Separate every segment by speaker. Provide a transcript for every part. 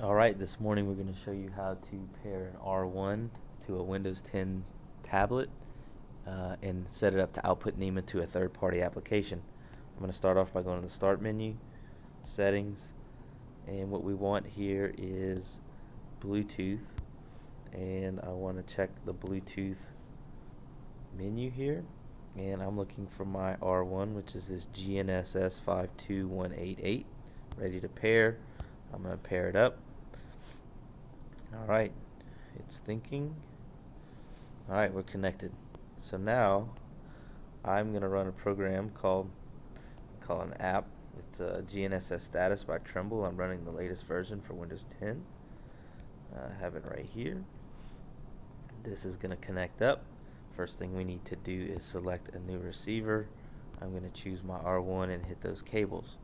Speaker 1: Alright, this morning we're going to show you how to pair an R1 to a Windows 10 tablet uh, and set it up to output NMEA to a third-party application. I'm going to start off by going to the Start menu, Settings, and what we want here is Bluetooth and I want to check the Bluetooth menu here and I'm looking for my R1 which is this GNSS 52188 ready to pair. I'm going to pair it up Alright, it's thinking. Alright, we're connected. So now I'm going to run a program called call an app. It's a GNSS status by Trimble. I'm running the latest version for Windows 10. I have it right here. This is going to connect up. First thing we need to do is select a new receiver. I'm going to choose my R1 and hit those cables.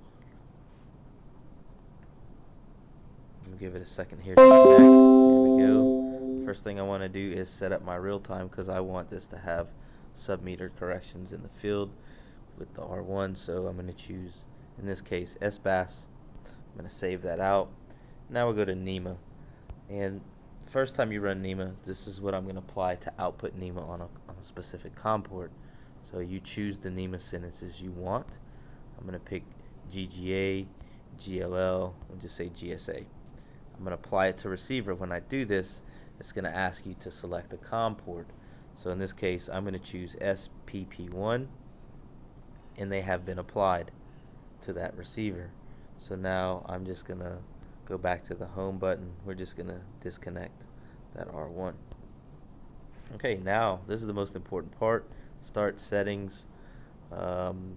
Speaker 1: Give it a second here. Here we go. First thing I want to do is set up my real time because I want this to have submeter corrections in the field with the R1. So I'm going to choose, in this case, SBAS. I'm going to save that out. Now we'll go to NMEA. And first time you run NMEA, this is what I'm going to apply to output NMEA on a, on a specific COM port. So you choose the NMEA sentences you want. I'm going to pick GGA, GLL, and just say GSA. I'm going to apply it to receiver. When I do this, it's going to ask you to select a COM port. So in this case, I'm going to choose SPP1, and they have been applied to that receiver. So now I'm just going to go back to the home button. We're just going to disconnect that R1. Okay, now this is the most important part. Start settings, um,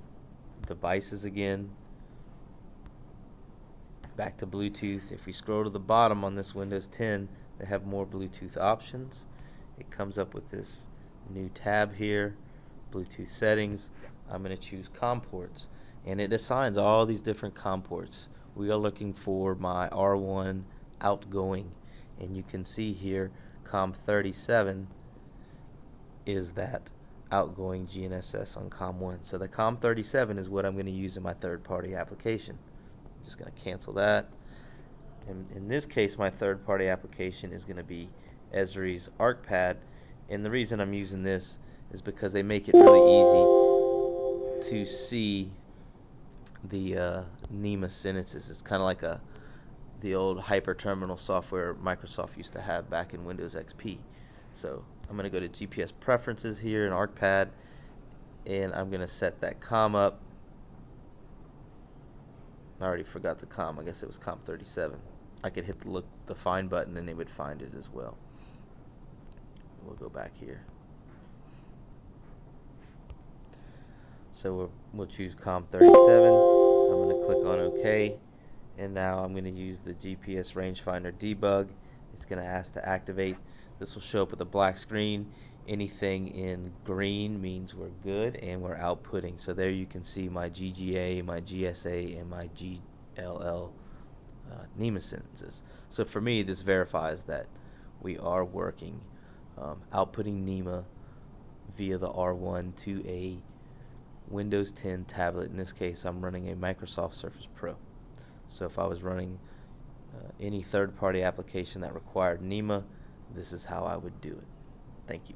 Speaker 1: devices again back to Bluetooth. If we scroll to the bottom on this Windows 10, they have more Bluetooth options. It comes up with this new tab here, Bluetooth settings. I'm going to choose COM ports, and it assigns all these different COM ports. We are looking for my R1 outgoing, and you can see here COM37 is that outgoing GNSS on COM1. So the COM37 is what I'm going to use in my third-party application just going to cancel that. And in this case, my third-party application is going to be Esri's ArcPad. And the reason I'm using this is because they make it really easy to see the uh, NMEA sentences. It's kind of like a the old hyper-terminal software Microsoft used to have back in Windows XP. So I'm going to go to GPS preferences here in ArcPad and I'm going to set that COM up I already forgot the com. I guess it was com 37. I could hit the look the find button and it would find it as well. We'll go back here. So we'll, we'll choose com 37. I'm going to click on OK. And now I'm going to use the GPS rangefinder debug. It's going to ask to activate. This will show up with a black screen anything in green means we're good and we're outputting. So there you can see my GGA, my GSA, and my GLL uh, NMEA sentences. So for me, this verifies that we are working, um, outputting NMEA via the R1 to a Windows 10 tablet. In this case, I'm running a Microsoft Surface Pro. So if I was running uh, any third-party application that required NMEA, this is how I would do it. Thank you.